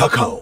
Taco.